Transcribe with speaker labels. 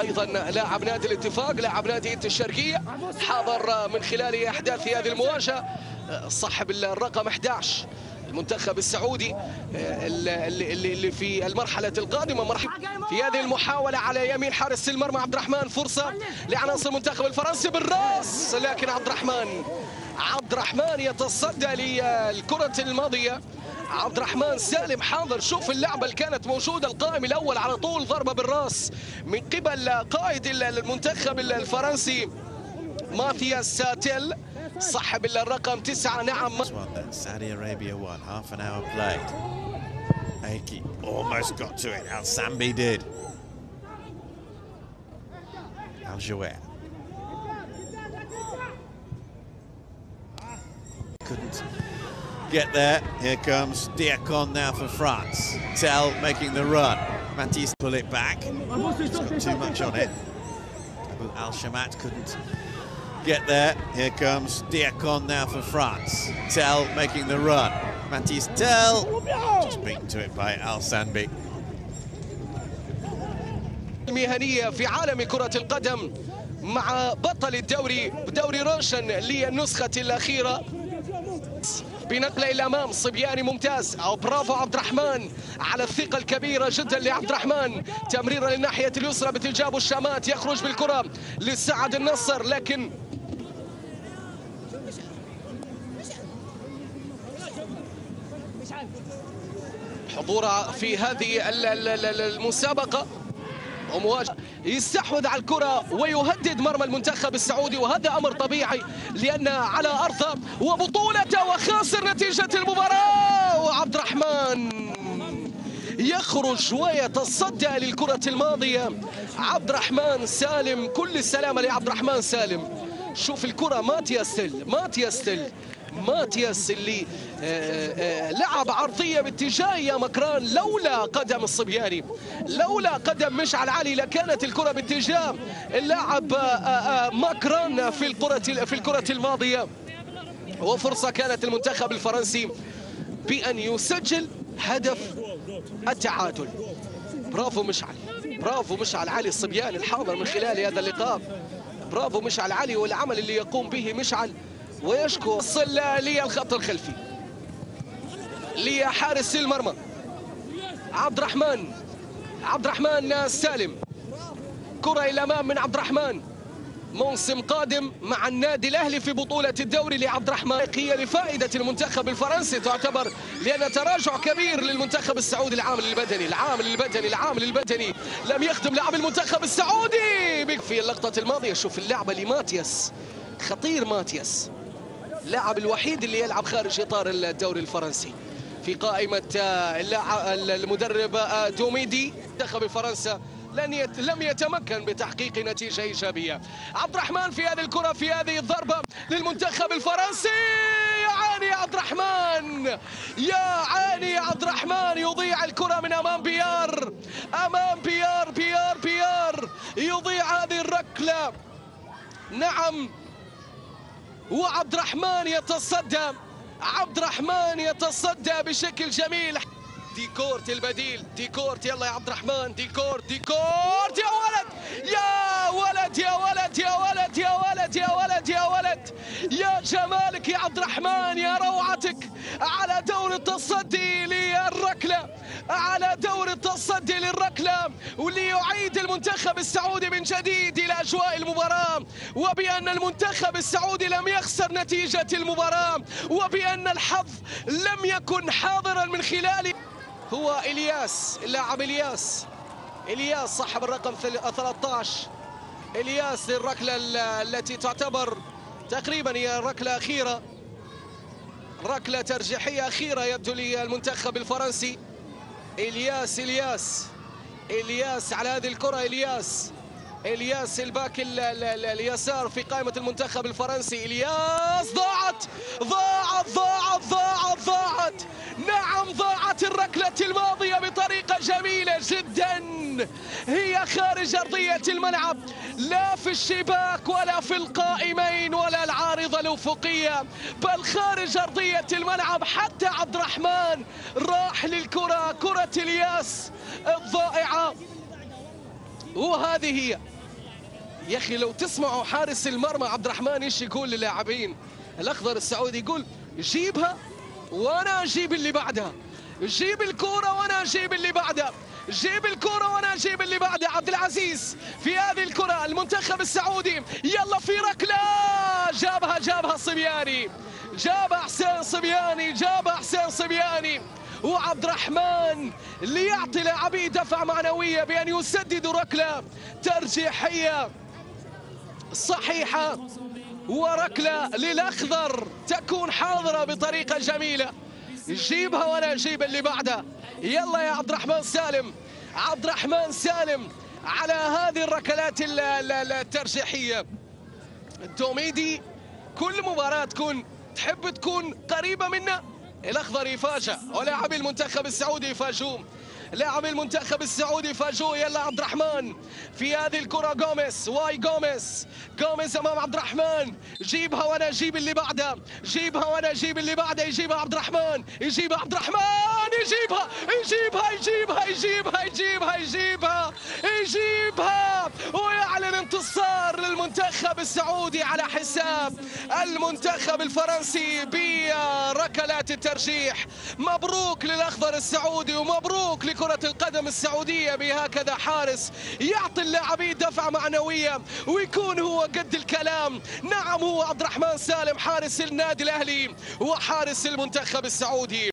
Speaker 1: أيضا لاعب نادي الاتفاق لاعب نادي الشرقية حاضر من خلال أحداث هذه المواجهة صاحب الرقم 11 المنتخب السعودي اللي في المرحلة القادمة مرحلة في هذه المحاولة على يمين حارس المرمى عبد الرحمن فرصة لعناصر المنتخب الفرنسي بالراس. لكن عبد الرحمن عبد الرحمن يتصدى للكرة الماضية. عبد الرحمن سالم حاضر. شوف اللعبة اللي كانت موجودة القائم الأول على طول ضربة بالراس من قبل قائد المنتخب الفرنسي ماثياس ساتيل. صاحب الرقم تسعة نعم.
Speaker 2: Saudi Arabia won half an hour played. Aiki almost got to it. Al Sambi did. Al Jouer couldn't get there here comes Diacon now for France Tell making the run Matisse pull it back it's got too much on it Al Shamat couldn't get there. Here comes Diacon now for France. Tell making the run. Matisse Tell just beaten to it by Al Sanbi.
Speaker 1: المهنية في عالم كرة القدم مع بطل الدوري دوري روشن للنسخة الأخيرة بنقلة إلى الأمام صبياني ممتاز. أو برافو عبد الرحمن على الثقة الكبيرة جدا لعبد الرحمن. تمريرة للناحية اليسرى باتجاه أبو الشامات. يخرج بالكرة لسعد النصر لكن حضوره في هذه المسابقة. ومواجهة يستحوذ على الكرة ويهدد مرمى المنتخب السعودي وهذا أمر طبيعي لأن على أرضه وبطولته وخاسر نتيجة المباراة. وعبد الرحمن يخرج ويتصدى للكرة الماضية. عبد الرحمن سالم كل السلامة لعبد الرحمن سالم. شوف الكرة ما تيستل ما تيستل ماتياس اللي لعب عرضية باتجاه يا مكران لولا قدم الصبياني لولا قدم مشعل علي لكانت الكرة باتجاه اللاعب مكران في الكرة في الكرة الماضية. وفرصة كانت المنتخب الفرنسي بأن يسجل هدف التعادل. برافو مشعل برافو مشعل علي الصبياني الحاضر من خلال هذا اللقاء. برافو مشعل علي والعمل اللي يقوم به مشعل. ويشكو وصل للخط الخلفي. لحارس المرمى. عبد الرحمن عبد الرحمن سالم. كرة إلى الأمام من عبد الرحمن موسم قادم مع النادي الأهلي في بطولة الدوري لعبد الرحمن هي لفائدة المنتخب الفرنسي تعتبر لأن تراجع كبير للمنتخب السعودي العامل البدني العامل البدني العامل البدني لم يخدم لاعب المنتخب السعودي. في اللقطة الماضية شوف اللعبة لماتياس. خطير ماتياس. اللاعب الوحيد اللي يلعب خارج إطار الدوري الفرنسي. في قائمة المدرب دوميدي منتخب فرنسا لن يت... لم يتمكن بتحقيق نتيجة إيجابية. عبد الرحمن في هذه الكرة في هذه الضربة للمنتخب الفرنسي. يا عبد الرحمن! يا عبد الرحمن! يضيع الكرة من أمام بيار. أمام بيار بيار بيار. يضيع هذه الركلة. نعم. وعبد الرحمن يتصدى. عبد الرحمن يتصدى بشكل جميل. ديكورت البديل. ديكورت. يلا يا عبد الرحمن ديكورت. ديكورت. يا ولد. يا ولد. يا ولد. يا ولد. يا ولد. يا ولد. يا ولد. يا جمالك يا عبد الرحمن يا روعتك. على دور التصدي للركله على دور التصدي للركلة وليعيد المنتخب السعودي من جديد إلى أجواء المباراة. وبأن المنتخب السعودي لم يخسر نتيجة المباراة وبأن الحظ لم يكن حاضرا من خلال هو إلياس اللاعب إلياس. إلياس صاحب الرقم 13 إلياس الركله التي تعتبر تقريبا هي ركلة أخيرة. ركلة ترجيحية أخيرة يبدو لي المنتخب الفرنسي. إلياس إلياس إلياس على هذه الكرة إلياس إلياس الباك اليسار في قائمة المنتخب الفرنسي. إلياس ضاعت ضاعت ضاعت ضاعت ضاعت. نعم ضاعت الركلة الماضية بطريقة جميلة جدا. هي خارج أرضية الملعب. لا في الشباك ولا في القائمين ولا العارضة الأفقية بل خارج أرضية الملعب. حتى عبد الرحمن راح للكرة كرة الياس الضائعة. وهذه هي. يا أخي لو تسمعوا حارس المرمى عبد الرحمن إيش يقول للاعبين؟ الأخضر السعودي يقول جيبها وأنا أجيب اللي بعدها جيب الكرة وأنا أجيب اللي بعدها جيب الكرة وأنا أجيب اللي بعدها عبد العزيز في هذه الكرة المنتخب السعودي. يلا في ركلة. جابها جابها صبياني. جابها حسين صبياني جابها حسين صبياني. وعبد الرحمن ليعطي لاعبيه دفعة معنوية بأن يسددوا ركلة ترجيحية صحيحة. وركلة للأخضر تكون حاضرة بطريقة جميلة. جيبها ولا جيب اللي بعدها يلا يا عبد الرحمن سالم. عبد الرحمن سالم على هذه الركلات الترجيحية التوميدي كل مباراة تكون تحب تكون قريبة منا الأخضر يفاجأ ولاعبي المنتخب السعودي يفاجئون لاعب المنتخب السعودي فاجو يلا عبد الرحمن. في هذه الكرة جوميز واي جوميز جوميز أمام عبد الرحمن. جيبها وأنا أجيب اللي بعدها جيبها وأنا أجيب اللي بعدها يجيبها عبد الرحمن. يجيبها عبد الرحمن. يجيبها. يجيبها. يجيبها. يجيبها. يجيبها. يجيبها. يجيبها. ويعلن انتصار للمنتخب السعودي على حساب المنتخب الفرنسي بركلات الترجيح. مبروك للأخضر السعودي ومبروك لكرة القدم السعودية بهكذا حارس يعطي اللاعبين دفعة معنوية ويكون هو قد الكلام. نعم هو عبد الرحمن سالم حارس النادي الأهلي وحارس المنتخب السعودي.